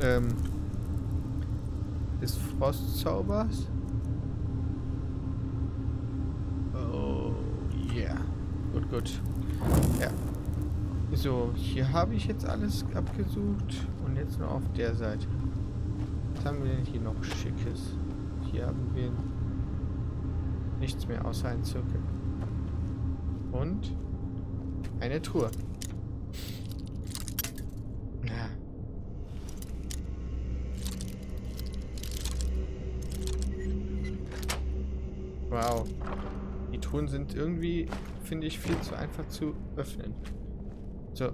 ähm, des Frostzaubers. Oh, yeah. Gut, gut. Ja. So, hier habe ich jetzt alles abgesucht. Und jetzt nur auf der Seite. Was haben wir denn hier noch Schickes? Hier haben wir nichts mehr außer ein Zirkel. Und eine Truhe. Wow. Die Truhen sind irgendwie, finde ich, viel zu einfach zu öffnen. So.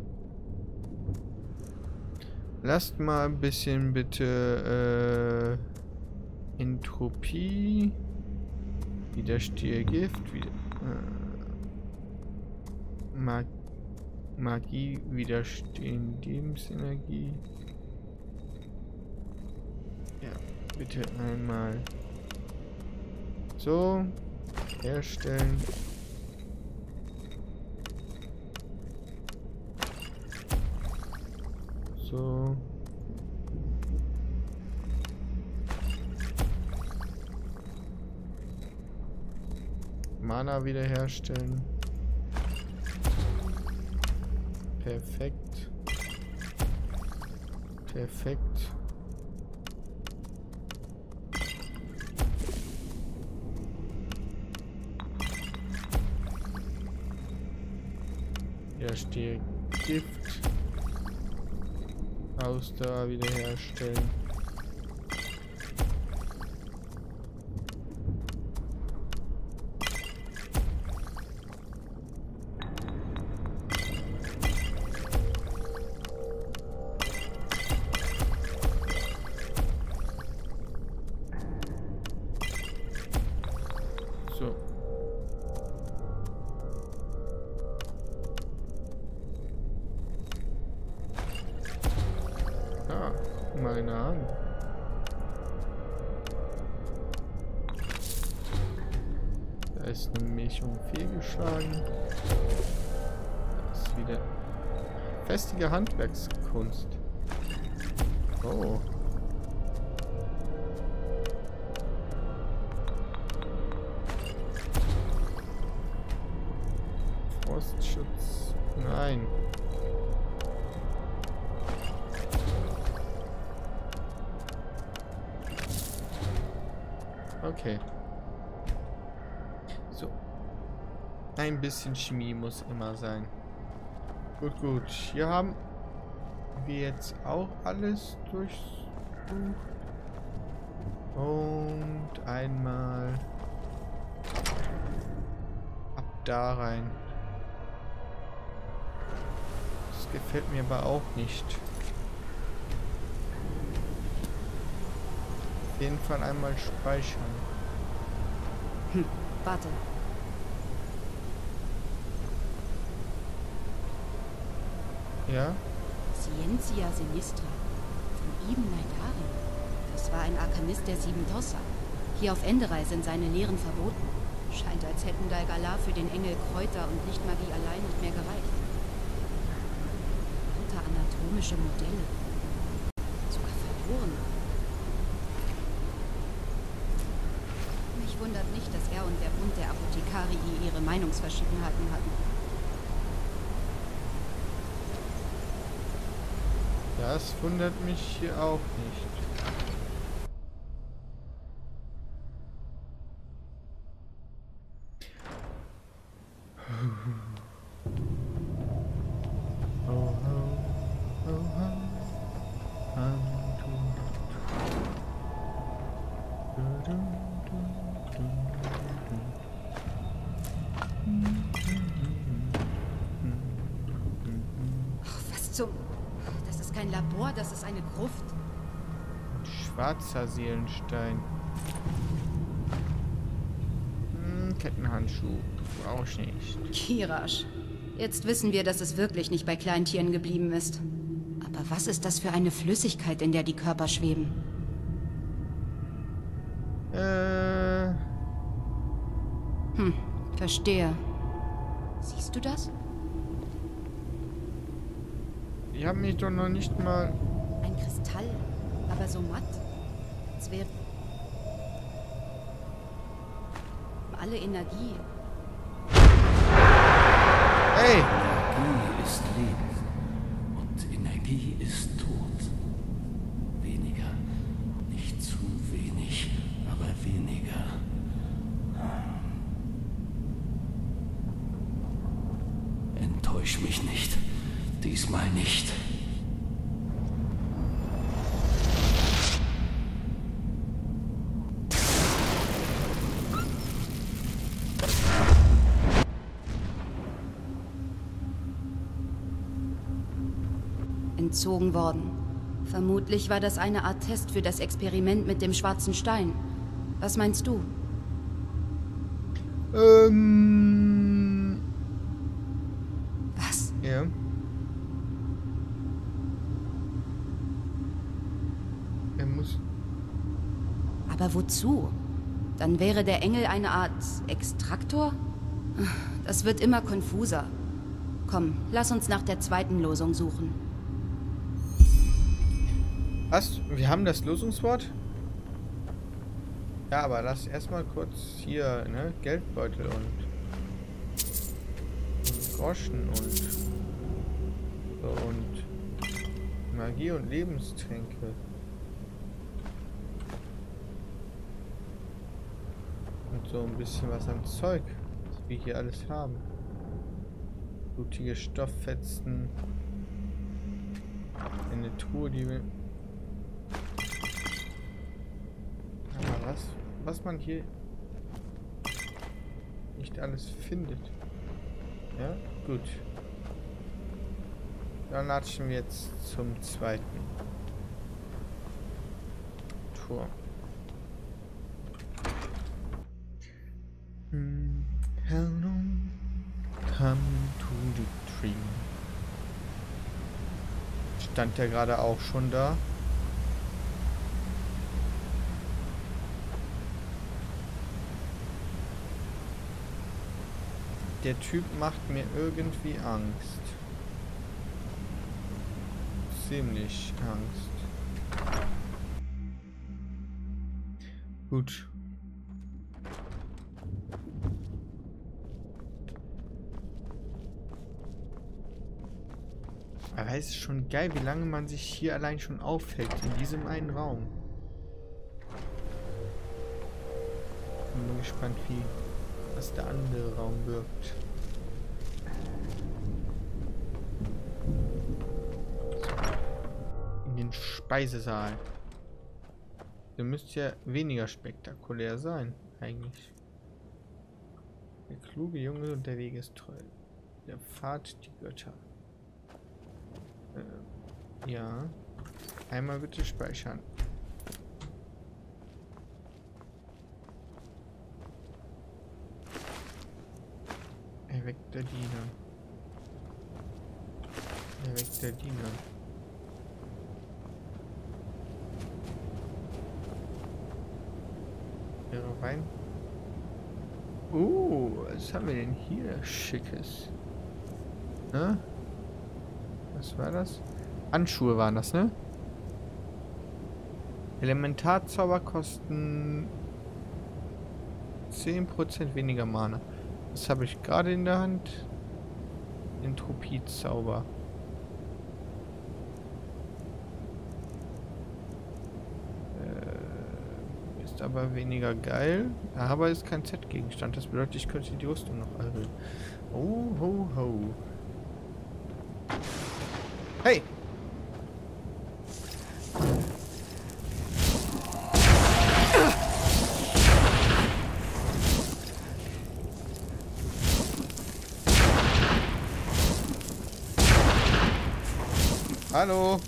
Lasst mal ein bisschen bitte äh, Entropie. Widerstehe Gift. Wieder, äh, Mag Magie widerstehen Lebensenergie. Ja, bitte einmal so herstellen. So. Mana wiederherstellen. Perfekt. Perfekt. Ja, stehe Gift. Ausdauer wiederherstellen. Meine Hand. Da ist eine Mischung fehlgeschlagen. Da ist wieder festige Handwerkskunst. Oh. Okay. So. Ein bisschen Chemie muss immer sein. Gut, gut. Hier haben wir jetzt auch alles durchsucht. Und einmal ab da rein. Das gefällt mir aber auch nicht. Jeden Fall einmal speichern. Hm, warte. Ja? Scientia Sinistra. Von Ibn Naidari. Das war ein Arkanist der Sieben Tossa. Hier auf Enderei sind seine Lehren verboten. Scheint, als hätten Dalgala für den Engel Kräuter und Lichtmagie allein nicht mehr gereicht. Unter anatomische Modelle. Sogar verloren. Wundert nicht, dass er und der Bund der Apothekarii ihre Meinungsverschiedenheiten hatten. Das wundert mich hier auch nicht. Zum... Das ist kein Labor, das ist eine Gruft. du. Schwarzer Seelenstein. Hm, Kettenhandschuh. Brauche ich nicht. Kirasch. Jetzt wissen wir, dass es wirklich nicht bei Kleintieren geblieben ist. Aber was ist das für eine Flüssigkeit, in der die Körper schweben? Äh, Hm, verstehe. Siehst du das? Die haben mich doch noch nicht mal... Ein Kristall. aber so matt. Als wäre alle Energie. Hey! Energie ist Leben und Energie ist Tod. Weniger, nicht zu wenig, aber weniger. Enttäusch mich nicht. Diesmal nicht. entzogen worden. Vermutlich war das eine Art Test für das Experiment mit dem schwarzen Stein. Was meinst du? Ähm. Was? Ja. Muss. Aber wozu? Dann wäre der Engel eine Art Extraktor? Das wird immer konfuser. Komm, lass uns nach der zweiten Losung suchen. Was? Wir haben das Losungswort? Ja, aber lass erstmal kurz hier, ne? Geldbeutel und, und Groschen und so und Magie und Lebenstränke. Und so ein bisschen was an Zeug, was wir hier alles haben. Blutige Stofffetzen. Eine Truhe, die wir Aber was, was man hier nicht alles findet. Ja, gut. Dann latschen wir jetzt zum zweiten Tor. Hello, come to the tree. Stand der gerade auch schon da? Der Typ macht mir irgendwie Angst. Ziemlich Angst. Gut. Aber es ist schon geil, wie lange man sich hier allein schon aufhält, in diesem einen Raum. Bin gespannt, wie was der andere Raum wirkt. In den Speisesaal. Der müsste ja weniger spektakulär sein, eigentlich. Der kluge Junge und der Weg ist treu. Der Pfad die Götter. Äh, ja. Einmal bitte speichern. Erweckt der Diener. Erweckt der Diener. Wäre rein. Uh, was haben wir denn hier Schickes? Ne? Was war das? Handschuhe waren das, ne? Elementarzauber kosten 10% weniger Mana. Was habe ich gerade in der Hand? Entropiezauber. Äh, ist aber weniger geil. Aber ist kein Z-Gegenstand. Das bedeutet, ich könnte die Rüstung noch erhöhen. Oh, ho, ho. Hey! Hallo.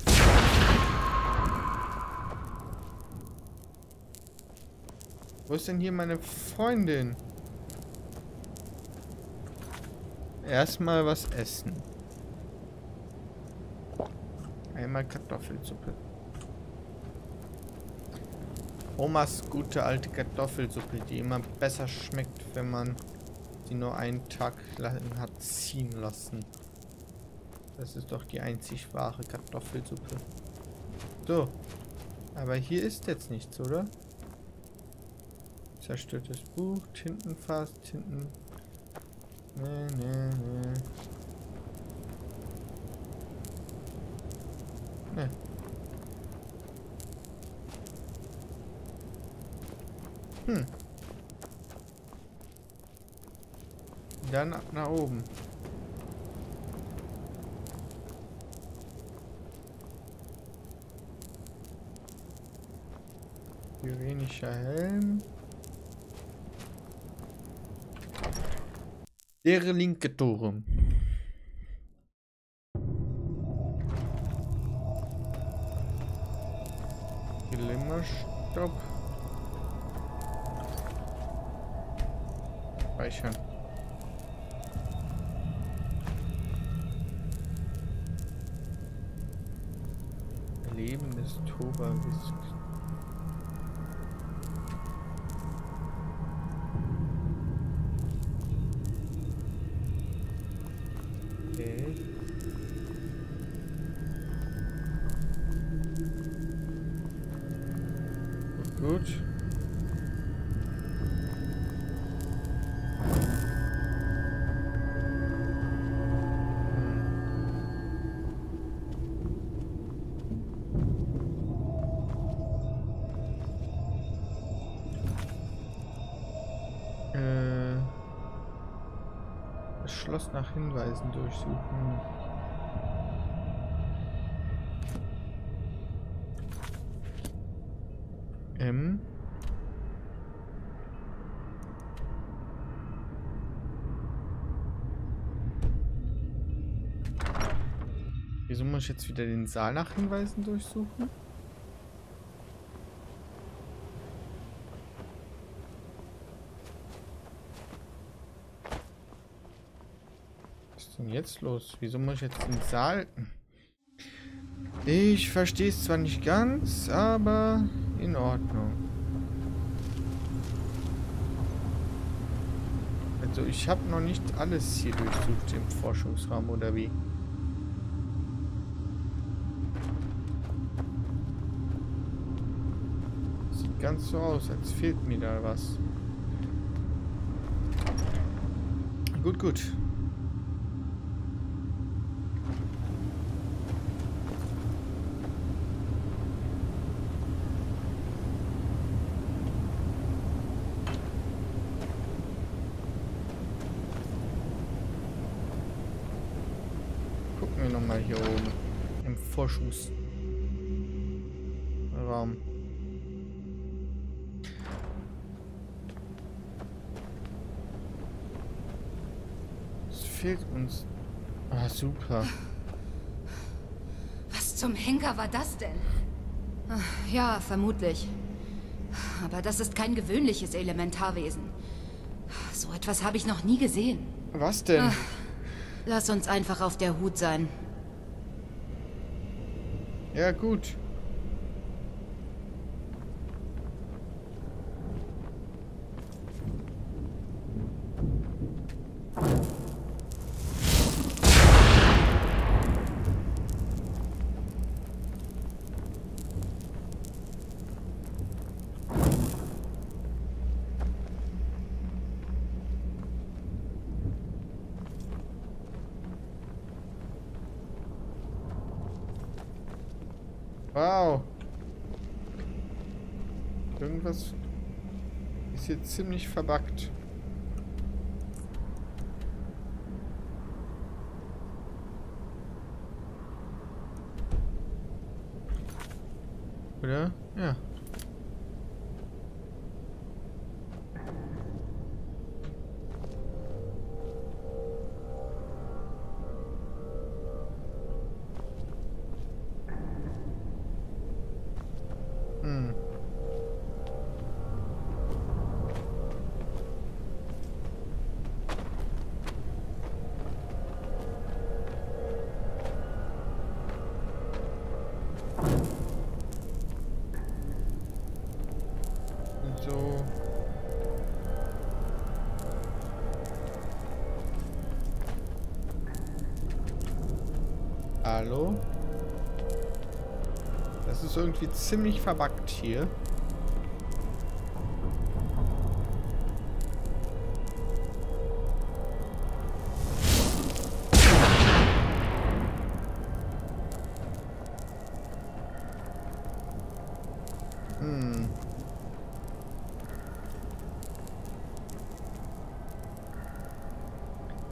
Wo ist denn hier meine Freundin? Erstmal was essen. Einmal Kartoffelsuppe. Omas gute alte Kartoffelsuppe, die immer besser schmeckt, wenn man sie nur einen Tag lang hat ziehen lassen. Das ist doch die einzig wahre Kartoffelsuppe. So. Aber hier ist jetzt nichts, oder? Zerstörtes Buch, Tintenfass, Tinten... Nee, nee. Nee. Hm. Dann nach oben. Irenischer Helm. Der linke Turm. Glimmerstock. Speichern. Leben des Toba-Wissens. Schloss nach Hinweisen durchsuchen. M. Wieso muss ich jetzt wieder den Saal nach Hinweisen durchsuchen? Denn jetzt los? Wieso muss ich jetzt den Saal... Ich verstehe es zwar nicht ganz, aber in Ordnung. Also ich habe noch nicht alles hier durchsucht im Forschungsraum oder wie? Sieht ganz so aus, als fehlt mir da was. Gut, gut. Gucken wir nochmal hier oben im Forschungsraum. Es fehlt uns. Ah, super. Was zum Henker war das denn? Ja, vermutlich. Aber das ist kein gewöhnliches Elementarwesen. So etwas habe ich noch nie gesehen. Was denn? Lass uns einfach auf der Hut sein. Ja, gut. Wow. Irgendwas hier ziemlich verbuggt. Oder? Ja. Hallo? Das ist irgendwie ziemlich verbuggt hier. Hm.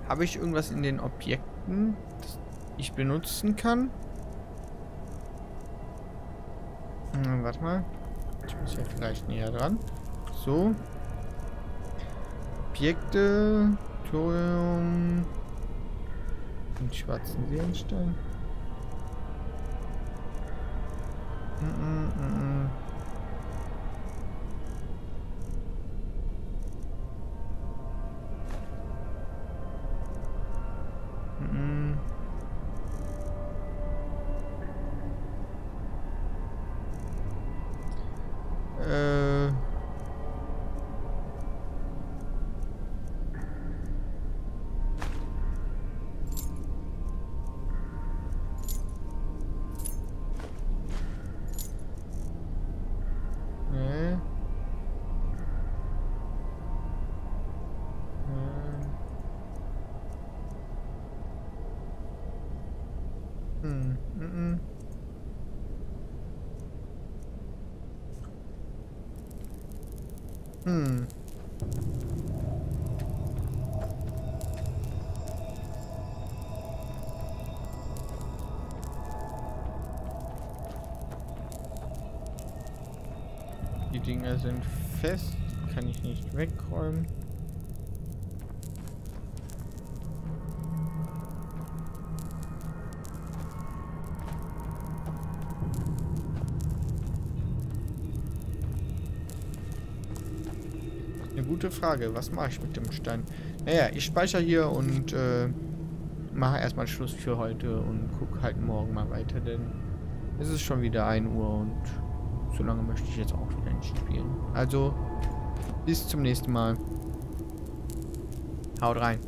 Habe ich irgendwas in den Objekten, das ich benutzen kann? Hm, warte mal. Ich muss ja vielleicht näher dran. So. Objekte. Thorium. Und schwarzen Seenstein. Hm. Die Dinger sind fest, kann ich nicht wegräumen. Gute Frage. Was mache ich mit dem Stein? Naja, ich speichere hier und äh, mache erstmal Schluss für heute und gucke halt morgen mal weiter, denn es ist schon wieder 1 Uhr und so lange möchte ich jetzt auch wieder nicht spielen. Also, bis zum nächsten Mal. Haut rein.